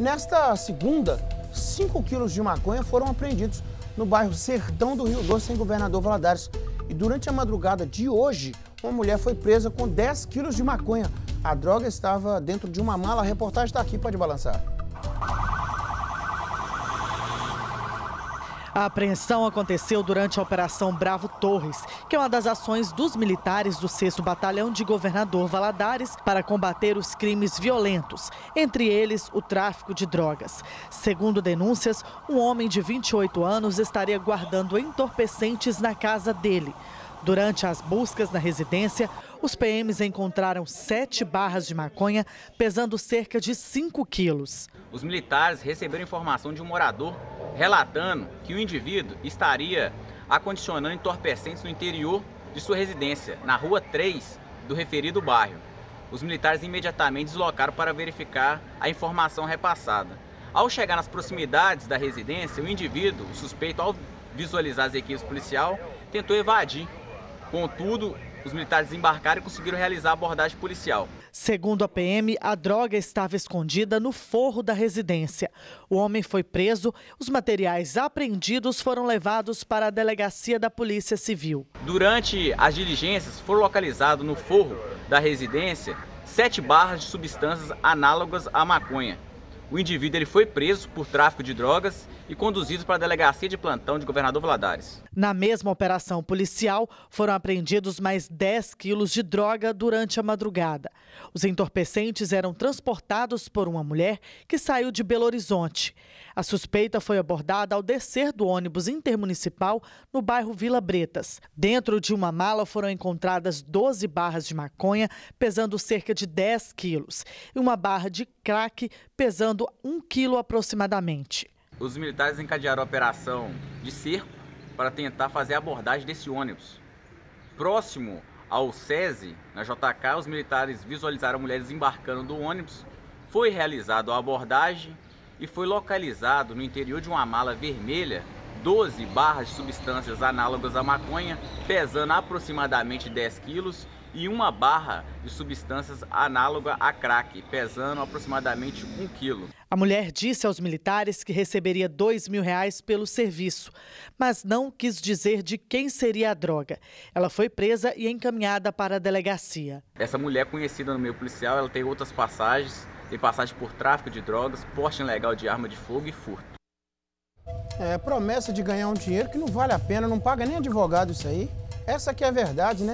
Nesta segunda, 5 quilos de maconha foram apreendidos no bairro Sertão do Rio Doce, em Governador Valadares. E durante a madrugada de hoje, uma mulher foi presa com 10 quilos de maconha. A droga estava dentro de uma mala. A reportagem está aqui, pode balançar. A apreensão aconteceu durante a Operação Bravo Torres, que é uma das ações dos militares do 6 Batalhão de Governador Valadares para combater os crimes violentos, entre eles o tráfico de drogas. Segundo denúncias, um homem de 28 anos estaria guardando entorpecentes na casa dele. Durante as buscas na residência, os PMs encontraram sete barras de maconha pesando cerca de 5 quilos. Os militares receberam informação de um morador relatando que o indivíduo estaria acondicionando entorpecentes no interior de sua residência, na rua 3 do referido bairro. Os militares imediatamente deslocaram para verificar a informação repassada. Ao chegar nas proximidades da residência, o indivíduo, o suspeito, ao visualizar as equipes policial, tentou evadir. Contudo, os militares desembarcaram e conseguiram realizar a abordagem policial. Segundo a PM, a droga estava escondida no forro da residência. O homem foi preso, os materiais apreendidos foram levados para a delegacia da Polícia Civil. Durante as diligências, foram localizados no forro da residência sete barras de substâncias análogas à maconha. O indivíduo ele foi preso por tráfico de drogas e conduzido para a delegacia de plantão de governador Valadares. Na mesma operação policial, foram apreendidos mais 10 quilos de droga durante a madrugada. Os entorpecentes eram transportados por uma mulher que saiu de Belo Horizonte. A suspeita foi abordada ao descer do ônibus intermunicipal no bairro Vila Bretas. Dentro de uma mala foram encontradas 12 barras de maconha, pesando cerca de 10 quilos, e uma barra de crack, pesando 1 quilo aproximadamente. Os militares encadearam a operação de cerco para tentar fazer a abordagem desse ônibus. Próximo ao SESI, na JK, os militares visualizaram mulheres embarcando do ônibus. Foi realizada a abordagem e foi localizado no interior de uma mala vermelha 12 barras de substâncias análogas à maconha, pesando aproximadamente 10 quilos, e uma barra de substâncias análoga a crack, pesando aproximadamente 1 quilo. A mulher disse aos militares que receberia 2 mil reais pelo serviço, mas não quis dizer de quem seria a droga. Ela foi presa e encaminhada para a delegacia. Essa mulher conhecida no meio policial, ela tem outras passagens, tem passagem por tráfico de drogas, porte ilegal de arma de fogo e furto. É, promessa de ganhar um dinheiro que não vale a pena, não paga nem advogado isso aí. Essa que é a verdade, né?